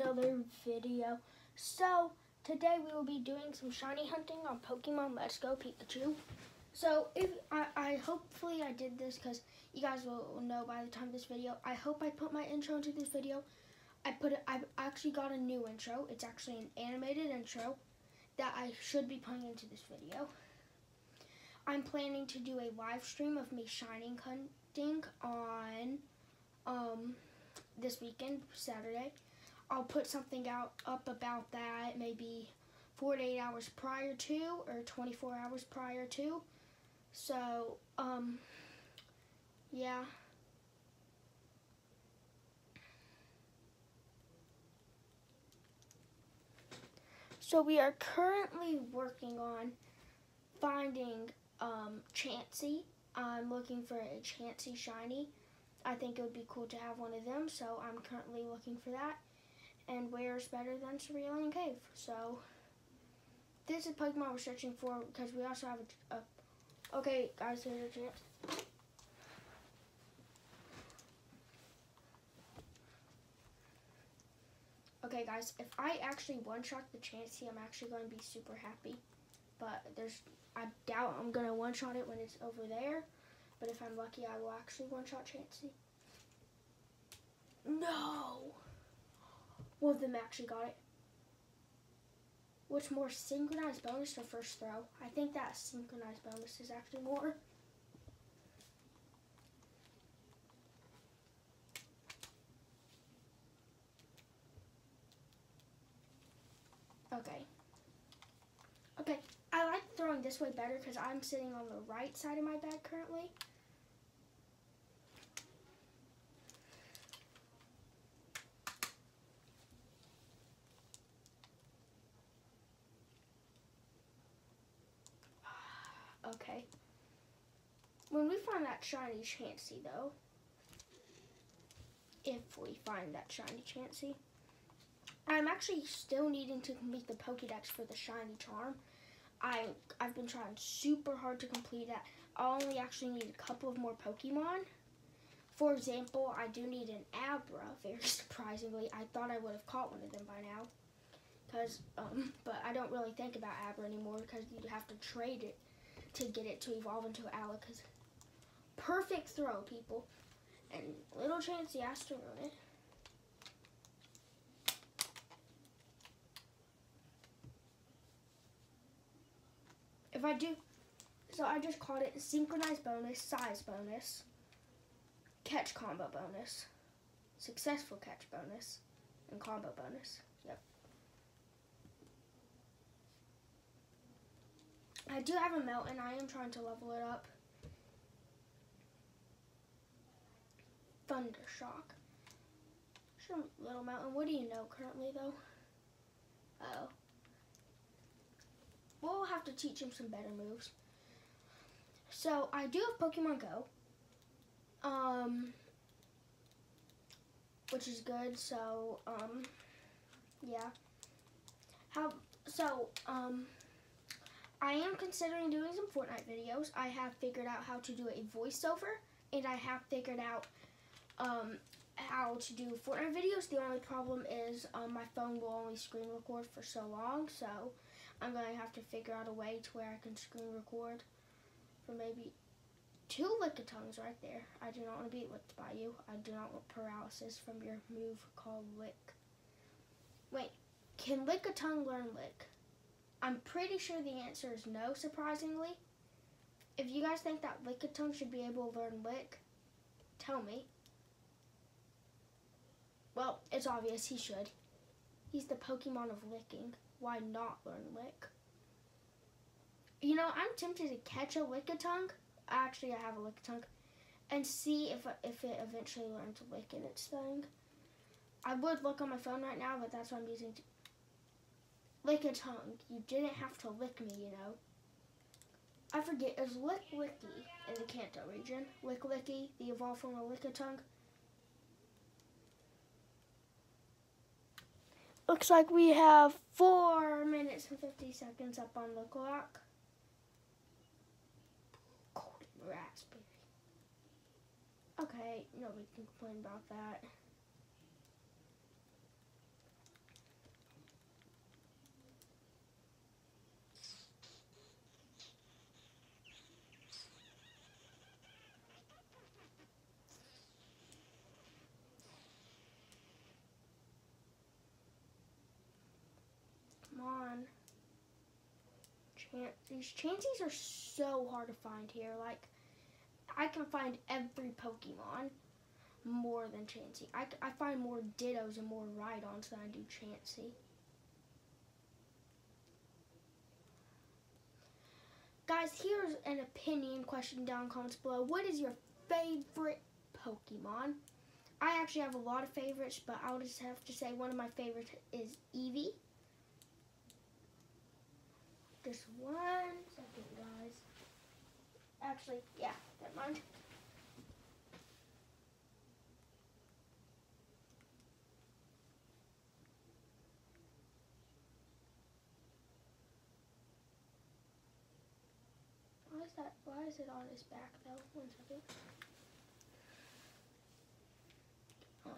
another video. So today we will be doing some shiny hunting on Pokemon Let's Go Pikachu. So if I, I hopefully I did this because you guys will know by the time this video. I hope I put my intro into this video. I put it. I've actually got a new intro. It's actually an animated intro that I should be putting into this video. I'm planning to do a live stream of me shining hunting on um, this weekend, Saturday. I'll put something out up about that maybe 48 hours prior to or 24 hours prior to. So, um, yeah. So we are currently working on finding um, Chansey. I'm looking for a Chansey Shiny. I think it would be cool to have one of them, so I'm currently looking for that. And where's better than Cerulean Cave? So, this is Pokemon we're searching for because we also have a, a okay, guys, here's a chance. Okay, guys, if I actually one-shot the Chansey, I'm actually going to be super happy. But there's, I doubt I'm going to one-shot it when it's over there. But if I'm lucky, I will actually one-shot Chansey. No! One of them actually got it. Which more, synchronized bonus or first throw? I think that synchronized bonus is actually more. Okay. Okay, I like throwing this way better because I'm sitting on the right side of my bed currently. Okay. When we find that shiny Chansey, though, if we find that shiny Chansey, I'm actually still needing to complete the Pokedex for the shiny charm. I, I've been trying super hard to complete that. I only actually need a couple of more Pokemon. For example, I do need an Abra, very surprisingly. I thought I would have caught one of them by now. Cause, um, but I don't really think about Abra anymore because you have to trade it to get it to evolve into Alakazam. Perfect throw, people. And little Chansey has to ruin it. If I do, so I just called it synchronized bonus, size bonus, catch combo bonus, successful catch bonus, and combo bonus. Yep. I do have a melt and I am trying to level it up. Thunder Shock. Some little mountain. What do you know currently though? oh. We'll have to teach him some better moves. So I do have Pokemon Go. Um which is good, so um yeah. How so um I am considering doing some Fortnite videos. I have figured out how to do a voiceover, and I have figured out um, how to do Fortnite videos. The only problem is um, my phone will only screen record for so long, so I'm going to have to figure out a way to where I can screen record for maybe two Lickitungs right there. I do not want to be licked by you. I do not want paralysis from your move called Lick. Wait, can Lickitung learn Lick? I'm pretty sure the answer is no, surprisingly. If you guys think that Lickitung should be able to learn Lick, tell me. Well, it's obvious he should. He's the Pokemon of licking. Why not learn Lick? You know, I'm tempted to catch a Lickitung. Actually, I have a Lickitung. And see if, if it eventually learns to lick in its thing. I would look on my phone right now, but that's what I'm using to Lickitung. You didn't have to lick me, you know. I forget, is Lick Licky in the Kanto region? Lickilicky, the evolved from a Lickitung. Looks like we have 4 minutes and 50 seconds up on the clock. Razz Berry. Okay, nobody can complain about that. Chanseys. Chanseys are so hard to find here. Like, I can find every Pokemon more than Chansey. I, I find more Dittos and more Rhydons than I do Chansey. Guys, here's an opinion question down comments below. What is your favorite Pokemon? I actually have a lot of favorites, but I'll just have to say one of my favorites is Eevee. Just one second, guys. Actually, yeah, never mind. Why is that? Why is it on his back though? One second. Um,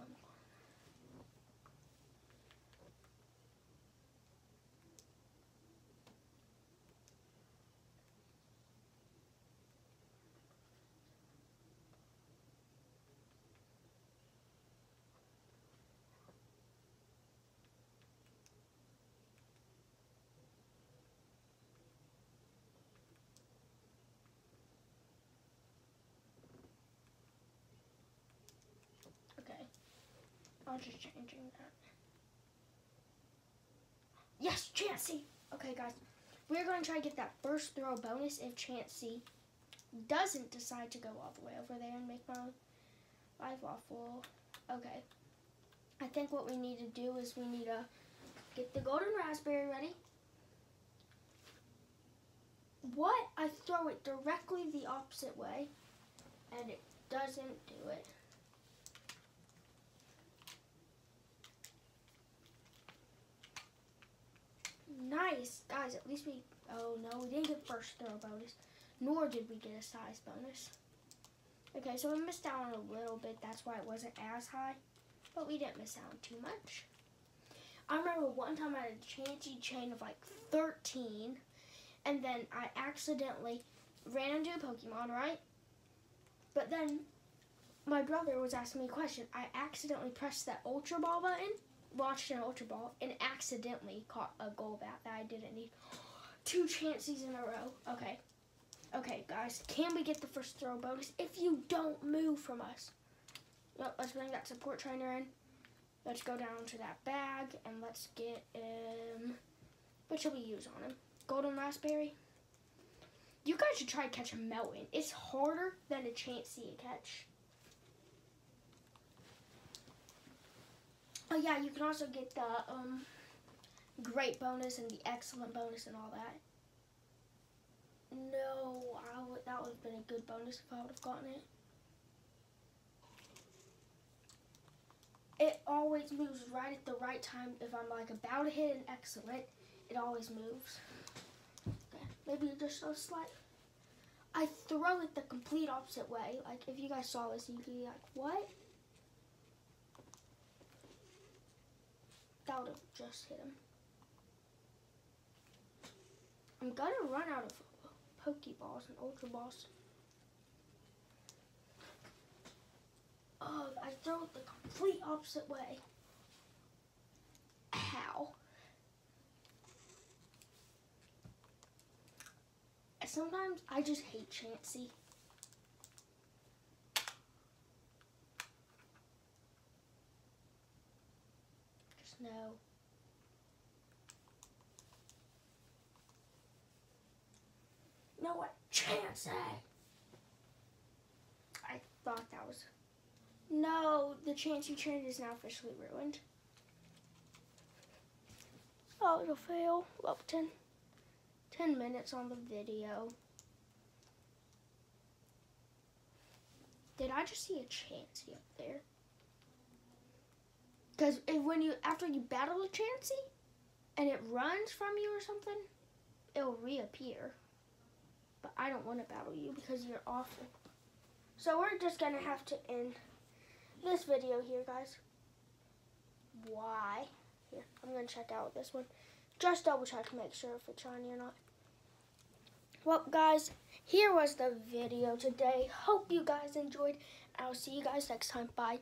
okay. I was just changing that. Yes, Chansey! Okay, guys. We're going to try to get that first throw bonus if Chansey doesn't decide to go all the way over there and make my live waffle. Okay. I think what we need to do is we need to get the golden Razz Berry ready. What? I throw it directly the opposite way and it doesn't do it. Nice. Guys, at least we... Oh, no, we didn't get first throw bonus. Nor did we get a size bonus. Okay, so we missed out on a little bit. That's why it wasn't as high. But we didn't miss out too much. I remember one time I had a Chansey chain of like 13. And then I accidentally ran into a Pokemon, right? But then my brother was asking me a question. I accidentally pressed that Ultra Ball button launched an Ultra Ball and accidentally caught a Golbat that I didn't need. Two chances in a row. Okay. Okay, guys. Can we get the first throw bonus if you don't move from us? Yep, let's bring that support trainer in. Let's go down to that bag and let's get him. what should we use on him? Golden Razz Berry? You guys should try to catch a Meltan. It's harder than a Chansey to catch. Oh yeah, you can also get the um, great bonus and the excellent bonus and all that. No, I would, that would have been a good bonus if I would have gotten it. It always moves right at the right time. If I'm like about to hit an excellent, it always moves. Okay, maybe just a slight. I throw it the complete opposite way. Like if you guys saw this, you'd be like, what? Would have just him. I'm gonna run out of Pokeballs and Ultra Balls. Oh, I throw it the complete opposite way. How? Sometimes I just hate Chansey. No. No what chance I thought that was No, the Chansey train is now officially ruined. Oh, it'll fail. Well, 10, 10 minutes on the video. Did I just see a Chansey up there? Because when you after you battle a Chansey and it runs from you or something, it'll reappear. But I don't want to battle you because you're awful. So we're just going to have to end this video here, guys. Why? Here, I'm going to check out this one. Just double check to make sure if it's shiny or not. Well, guys, here was the video today. Hope you guys enjoyed. I'll see you guys next time. Bye.